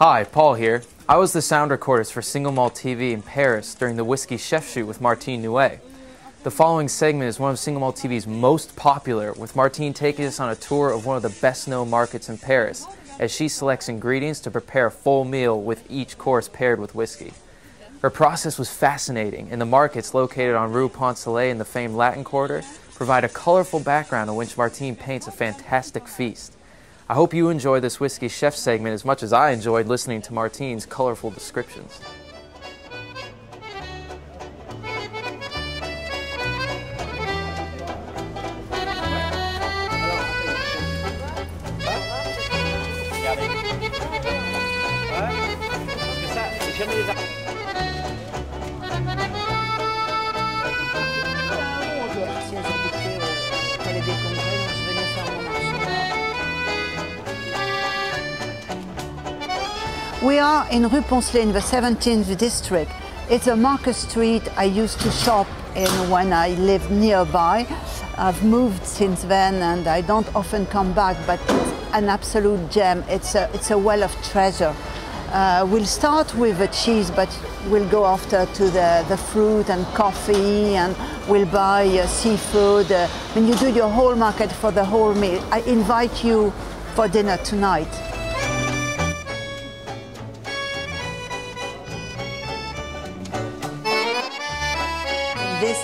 Hi, Paul here. I was the sound recordist for Single Malt TV in Paris during the Whiskey Chef Shoot with Martine Nouet. The following segment is one of Single Malt TV's most popular, with Martine taking us on a tour of one of the best known markets in Paris, as she selects ingredients to prepare a full meal with each course paired with whiskey. Her process was fascinating, and the markets located on Rue Poncelet in the famed Latin Quarter provide a colorful background in which Martine paints a fantastic feast. I hope you enjoy this Whiskey Chef segment as much as I enjoyed listening to Martine's colorful descriptions. We are in Rue Poncelet in the 17th district. It's a market street I used to shop in when I lived nearby. I've moved since then and I don't often come back, but it's an absolute gem. It's a, it's a well of treasure. Uh, we'll start with the cheese, but we'll go after to the, the fruit and coffee, and we'll buy uh, seafood. Uh, when you do your whole market for the whole meal, I invite you for dinner tonight.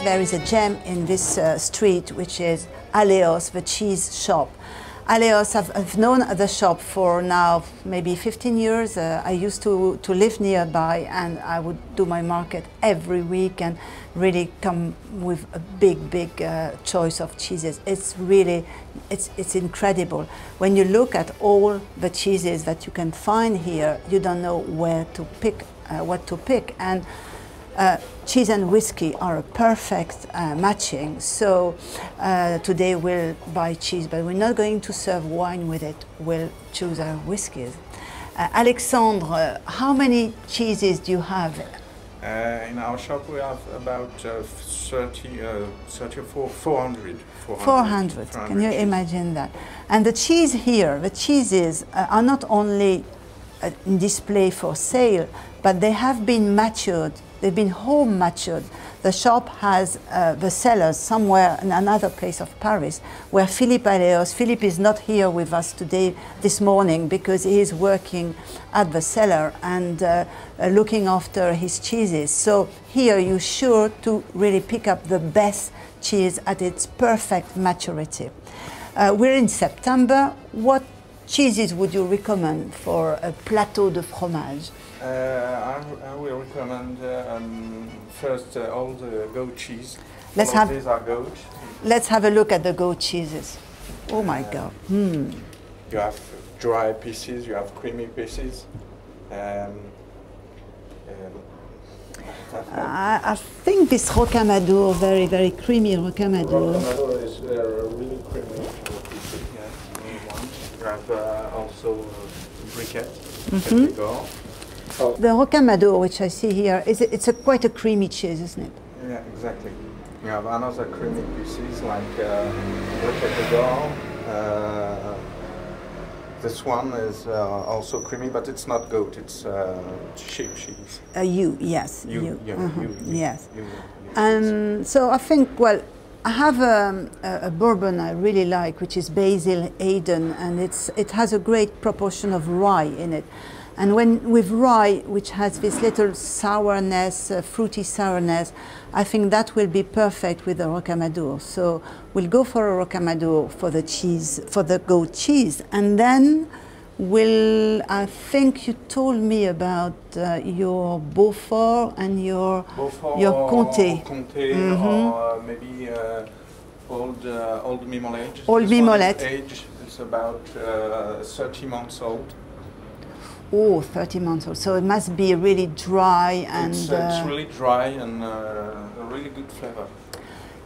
There is a gem in this uh, street, which is Alléosse, the cheese shop. Alléosse, I've, I've known the shop for now maybe 15 years. Uh, I used to, to live nearby and I would do my market every week and really come with a big, big uh, choice of cheeses. It's really, it's, it's incredible. When you look at all the cheeses that you can find here, you don't know where to pick, uh, what to pick. And uh, cheese and whiskey are a perfect uh, matching. So uh, today we'll buy cheese, but we're not going to serve wine with it. We'll choose our whiskies. Uh, Alexandre, how many cheeses do you have? Uh, in our shop we have about uh, 30, uh, 34, 400. 400, 400. Can you cheese. imagine that? And the cheese here, the cheeses uh, are not only uh, in display for sale, but they have been matured. They've been home matured. The shop has uh, the cellars somewhere in another place of Paris where Philippe Alléosse, Philippe is not here with us today, this morning, because he is working at the cellar and uh, uh, looking after his cheeses. So here you're sure to really pick up the best cheese at its perfect maturity. Uh, we're in September. What cheeses would you recommend for a plateau de fromage? Uh, I, I will recommend uh, um, first uh, all the goat cheese. Let's all have- these are goat. Let's have a look at the goat cheeses. Oh my God. Hmm. You have dry pieces, you have creamy pieces. Um, um, I, I think this rocamadour, very, very creamy rocamadour. Rocamadour is uh, really creamy. Yeah, you need one. You have uh, also briquette. Mhm. Périgord. The rocamadour, which I see here, is it's a quite a creamy cheese, isn't it? Yeah, exactly. You have another creamy pieces like uh, briquette de Gaulle. Uh, this one is uh, also creamy, but it's not goat. It's uh, sheep cheese. Uh, you, yes. You, you. yeah, Mhm, you, you, Yes. you- And so I think, well, I have um, a, a bourbon I really like, which is Basil Hayden, and it's, it has a great proportion of rye in it. And when with rye, which has this little sourness, uh, fruity sourness, I think that will be perfect with the rocamadour. So we'll go for a rocamadour for the cheese, for the goat cheese, and then we'll. I think you told me about uh, your Beaufort and your Beaufort your Comté. Comté Mhm. or uh, maybe uh, old uh, old Mimolette. Old Mimolette. Age is about uh, 30 months old. Oh, 30 months old. So it must be really dry and. it's, uh, it's uh, really dry and uh, a really good flavor.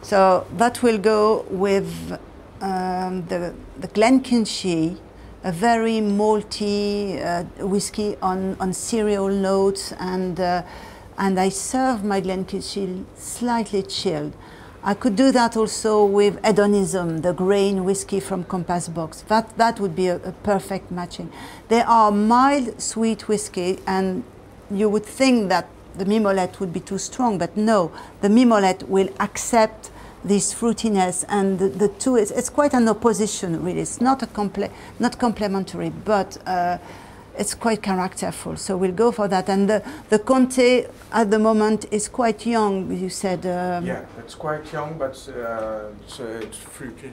So that will go with um, the, the Glenkinchie, a very malty uh, whiskey on, on cereal notes, and, uh, and I serve my Glenkinchie slightly chilled. I could do that also with hedonism, the grain whiskey from Compass Box. That, that would be a, a perfect matching. They are mild, sweet whiskey, and you would think that the Mimolette would be too strong, but no, the Mimolette will accept this fruitiness and the, the two is it's quite an opposition really it's not a comple- not complementary but uh, it's quite characterful. So we'll go for that. And the, the Comté at the moment is quite young you said um, yeah it's quite young but uh, it's, uh, it's fruity.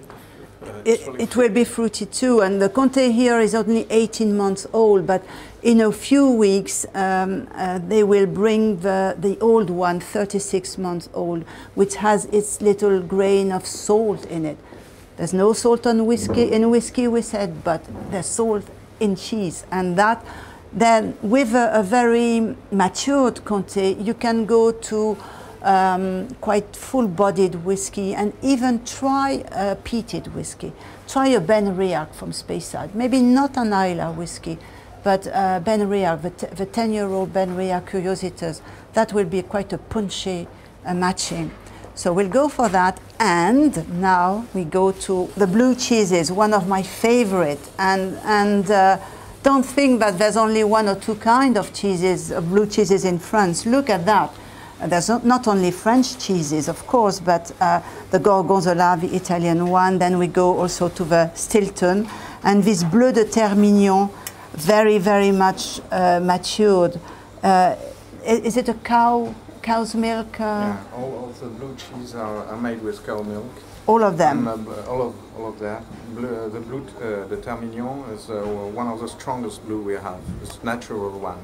Uh, it, it will be fruity. too. And the Comté here is only 18 months old but in a few weeks, um, uh, they will bring the, the old one, 36 months old, which has its little grain of salt in it. There's no salt on whiskey in whiskey, we said, but there's salt in cheese, and that. Then, with a, a very matured Comté, you can go to um, quite full-bodied whiskey and even try a peated whiskey. Try a Benriach from Speyside, maybe not an Islay whiskey, but uh, Benriach, the, the 10 year old Benriach Curiositas, that will be quite a punchy uh, matching. So we'll go for that. And now we go to the blue cheeses, one of my favorite. And, and uh, don't think that there's only one or two kind of cheeses, of blue cheeses in France. Look at that. There's not, not only French cheeses, of course, but uh, the Gorgonzola, the Italian one. Then we go also to the Stilton. And this Bleu de Termignon, very, very much uh, matured. Uh, is it a cow, cow's milk? Uh? yeah, all of the blue cheese are, are, made with cow milk. All of them? Uh, all, of, all of that. Blue, the blue, uh, the Termignon is uh, one of the strongest blue we have. It's natural one.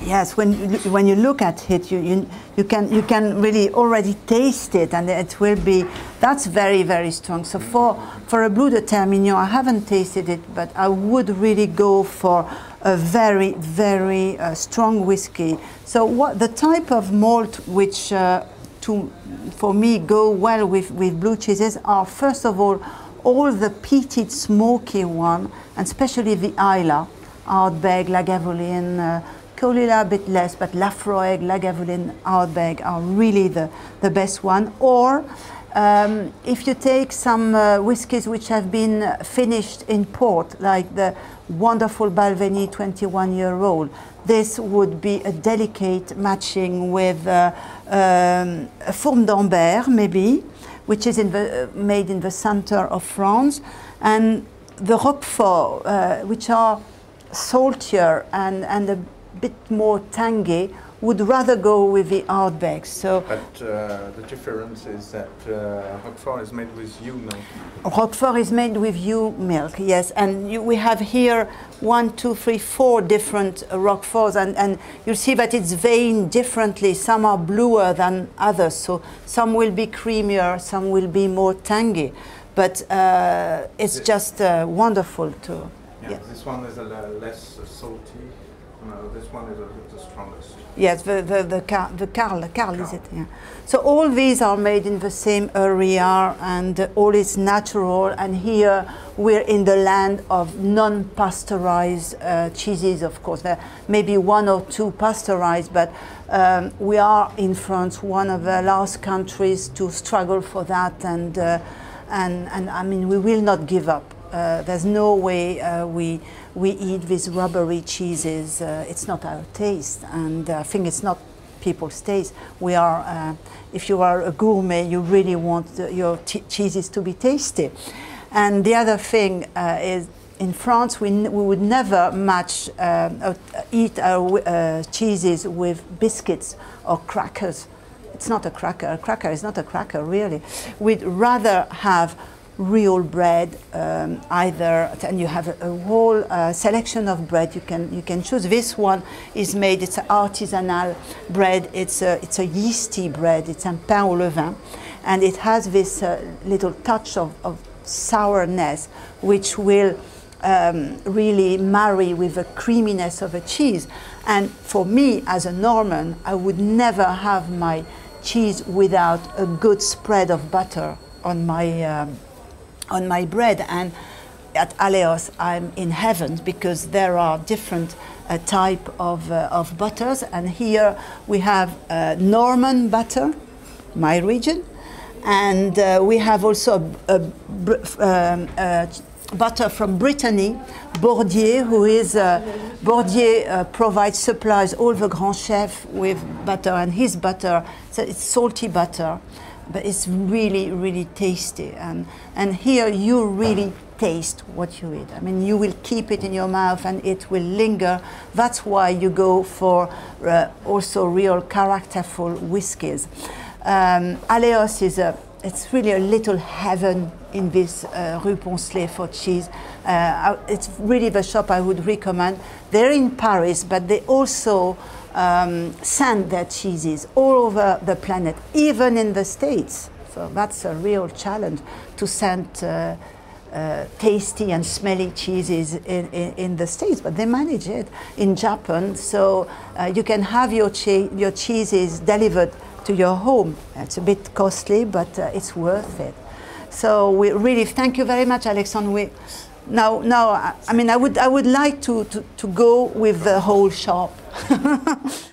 Yes, when you, when you look at it, you, you, you, can, you can really already taste it, and it will be, that's very, very strong. So for, for a blue de Termignon, I haven't tasted it, but I would really go for a very, very uh, strong whiskey. So what the type of malt which, uh, to, for me, go well with, with blue cheeses are, first of all, all the peated smoky one, and especially the Islay, Ardbeg, Lagavulin, uh, Caol Ila a bit less, but Laphroaig, Lagavulin, Ardbeg are really the, the best one. Or um, if you take some uh, whiskies which have been finished in port, like the wonderful Balvenie 21 year old, this would be a delicate matching with uh, um, a Fourme d'Ambert, maybe, which is in the, uh, made in the center of France, and the Roquefort, uh, which are saltier and, and a bit more tangy, would rather go with the Ardbeg. So, but uh, the difference is that uh, Roquefort is made with ewe milk. Roquefort is made with ewe milk, yes. And you, we have here one, two, three, four different uh, Roqueforts, and, and you'll see that it's veined differently. Some are bluer than others, so some will be creamier, some will be more tangy. But uh, it's just uh, wonderful to. Yeah, yeah, this one is a less salty. No, this one is a, the strongest. Yes, the the the, car, the Carl, Carl, is it? Yeah. So all these are made in the same area, and uh, all is natural. And here we're in the land of non-pasteurized uh, cheeses. Of course, there may be one or two pasteurized, but um, we are in France, one of the last countries to struggle for that, and uh, and and I mean we will not give up. Uh, there's no way uh, we we eat these rubbery cheeses. Uh, it's not our taste, and I think it's not people's taste. We are, uh, if you are a gourmet, you really want the, your cheeses to be tasty. And the other thing uh, is, in France, we, we would never match, uh, eat our cheeses with biscuits or crackers. It's not a cracker. A cracker is not a cracker, really. We'd rather have real bread um, either and you have a, a whole uh, selection of bread you can you can choose. This one is made it's artisanal bread. It's a it's a yeasty bread. It's un pain au levain. And it has this uh, little touch of, of sourness which will um, really marry with the creaminess of a cheese. And for me as a norman i would never have my cheese without a good spread of butter on my um, on my bread. And at Alléosse, I'm in heaven because there are different uh, type of, uh, of butters. And here we have uh, Norman butter, my region. And uh, we have also a, a um, uh, butter from Brittany, Bordier, who is uh, Bordier uh, provides supplies all the grand chefs with butter, and his butter, so it's salty butter, but it's really really tasty. And and here you really taste what you eat. I mean, you will keep it in your mouth and it will linger. That's why you go for uh, also real characterful whiskies. Um, Alléosse is a it's really a little heaven in this uh, Rue Poncelet for cheese. Uh, it's really the shop I would recommend. They're in Paris, but they also um, send their cheeses all over the planet, even in the States. So that's a real challenge to send uh, uh, tasty and smelly cheeses in, in, in, the States, but they manage it in Japan. So uh, you can have your, che your cheeses delivered to your home. It's a bit costly, but uh, it's worth it. So we really thank you very much, Alexandre. We, now, now, I mean, I would, I would like to, to, to go with the whole shop.